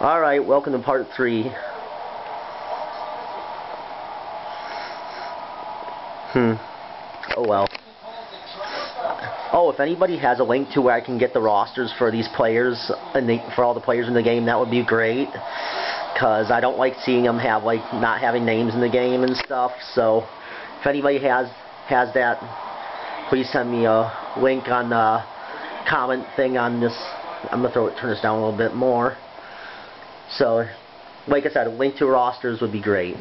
Alright, welcome to part three. Hmm. Oh well. Oh, if anybody has a link to where I can get the rosters for these players, and the, for all the players in the game, that would be great. Because I don't like seeing them have, like, not having names in the game and stuff. So, if anybody has has that, please send me a link on the comment thing on this. I'm going to throw it, turn this down a little bit more. So, like I said, a link to rosters would be great.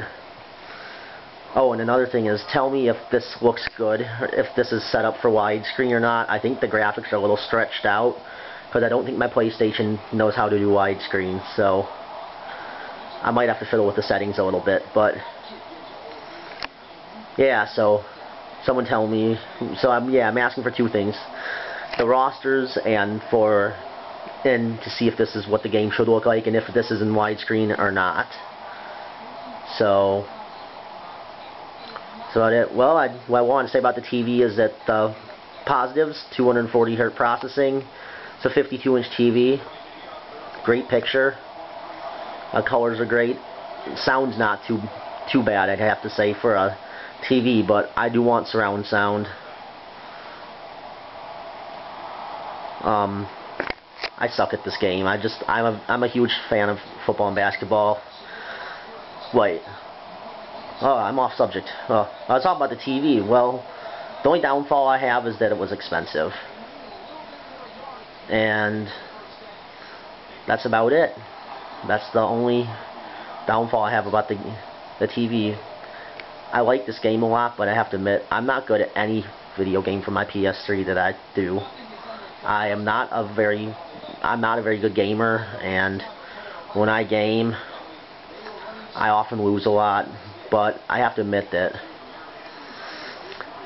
Oh, and another thing is, tell me if this looks good, if this is set up for widescreen or not. I think the graphics are a little stretched out, because I don't think my PlayStation knows how to do widescreen, so I might have to fiddle with the settings a little bit, but yeah, so someone tell me, so I'm, yeah, I'm asking for two things. The rosters and for and to see if this is what the game should look like and if this is in widescreen or not. So, so it, well, I, what I want to say about the TV is that the positives, 240 hertz processing, it's a 52 inch TV, great picture, uh, colors are great, sound's not too too bad, I'd have to say, for a TV, but I do want surround sound. Um, I suck at this game. I just I'm a I'm a huge fan of football and basketball. Wait. Oh, I'm off subject. Oh, I was talking about the TV. Well, the only downfall I have is that it was expensive. And that's about it. That's the only downfall I have about the the TV. I like this game a lot, but I have to admit, I'm not good at any video game for my PS3 that I do. I am not a very I'm not a very good gamer and when I game I often lose a lot but I have to admit that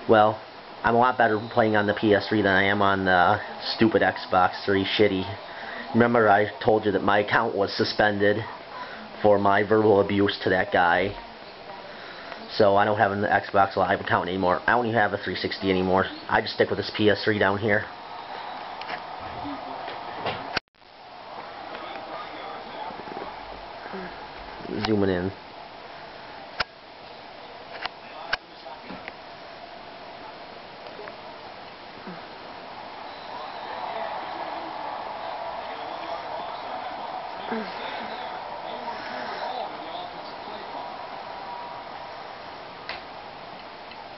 well I'm a lot better playing on the PS3 than I am on the stupid Xbox 3 shitty. Remember I told you that my account was suspended for my verbal abuse to that guy. So I don't have an Xbox Live account anymore. I don't even have a 360 anymore. I just stick with this PS3 down here zooming in.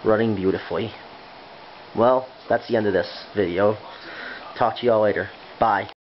Running beautifully. Well, that's the end of this video. Talk to y'all later. Bye.